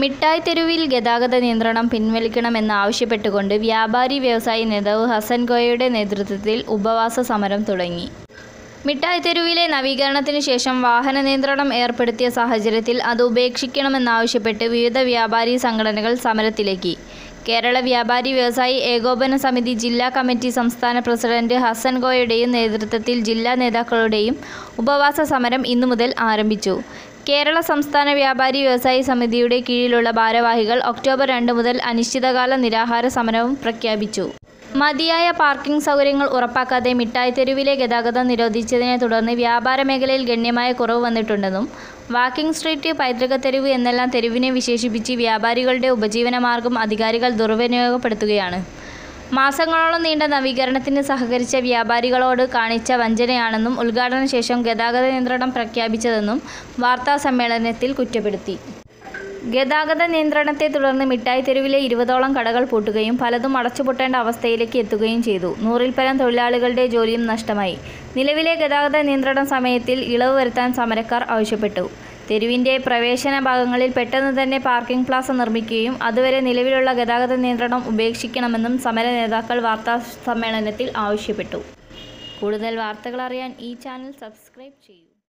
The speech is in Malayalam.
മിഠായി തെരുവിൽ ഗതാഗത നിയന്ത്രണം പിൻവലിക്കണമെന്നാവശ്യപ്പെട്ടുകൊണ്ട് വ്യാപാരി വ്യവസായി നേതാവ് ഹസൻ ഗോയയുടെ നേതൃത്വത്തിൽ ഉപവാസ സമരം തുടങ്ങി. മിഠായി തെരുവിലെ നവീകരണത്തിന് ശേഷം വാഹന നിയന്ത്രണം ഏർപ്പെടുത്തിയ സാഹചര്യത്തിൽ അത് ഉപേക്ഷിക്കണമെന്നാവശ്യപ്പെട്ട് വിവിധ വ്യാപാരി സംഘടനകൾ സമരത്തിലേക്ക്. കേരള വ്യാപാരി വ്യവസായി ഏകോപന സമിതി ജില്ലാ കമ്മിറ്റി സംസ്ഥാന പ്രസിഡന്റ് ഹസൻ ഗോയുടെയും നേതൃത്വത്തിൽ ജില്ലാ നേതാക്കളുടെയും ഉപവാസ സമരം ഇന്നു മുതൽ ആരംഭിച്ചു. കേരള സംസ്ഥാന വ്യാപാരി വ്യവസായി സമിതിയുടെ കീഴിലുള്ള ഭാരവാഹികൾ ഒക്ടോബർ രണ്ട് മുതൽ അനിശ്ചിതകാല നിരാഹാര സമരവും പ്രഖ്യാപിച്ചു. മതിയായ പാർക്കിംഗ് സൗകര്യങ്ങൾ ഉറപ്പാക്കാതെ മിഠായി തെരുവിലെ ഗതാഗതം നിരോധിച്ചതിനെ തുടർന്ന് വ്യാപാര മേഖലയിൽ ഗണ്യമായ കുറവ് വന്നിട്ടുണ്ടെന്നും വാക്കിംഗ് സ്ട്രീറ്റ് പൈതൃക തെരുവ് എന്നെല്ലാം തെരുവിനെ വിശേഷിപ്പിച്ച് വ്യാപാരികളുടെ ഉപജീവനമാർഗം അധികാരികൾ ദുർവിനിയോഗപ്പെടുത്തുകയാണ്. മാസങ്ങളോളം നീണ്ട നവീകരണത്തിന് സഹകരിച്ച വ്യാപാരികളോട് കാണിച്ച വഞ്ചനയാണെന്നും ഉദ്ഘാടന ശേഷം ഗതാഗത നിയന്ത്രണം പ്രഖ്യാപിച്ചതെന്നും വാർത്താ സമ്മേളനത്തിൽ കുറ്റപ്പെടുത്തി. ഗതാഗത നിയന്ത്രണത്തെ തുടർന്ന് മിഠായി തെരുവിലെ ഇരുപതോളം കടകൾ പൂട്ടുകയും പലതും അടച്ചുപൂട്ടേണ്ട അവസ്ഥയിലേക്ക് എത്തുകയും ചെയ്തു. നൂറിൽ പരം തൊഴിലാളികളുടെ ജോലിയും നഷ്ടമായി. നിലവിലെ ഗതാഗത നിയന്ത്രണ സമയത്തിൽ ഇളവ് വരുത്താൻ സമരക്കാർ ആവശ്യപ്പെട്ടു. തെരുവിന്റെ പ്രവേശന ഭാഗങ്ങളിൽ പെട്ടെന്ന് തന്നെ പാർക്കിംഗ് പ്ലാസ നിർമ്മിക്കുകയും അതുവരെ നിലവിലുള്ള ഗതാഗത നിയന്ത്രണം ഉപേക്ഷിക്കണമെന്നും സമര നേതാക്കൾ വാർത്താ സമ്മേളനത്തിൽ ആവശ്യപ്പെട്ടു. കൂടുതൽ വാർത്തകൾ അറിയാൻ ഈ ചാനൽ സബ്സ്ക്രൈബ് ചെയ്യൂ.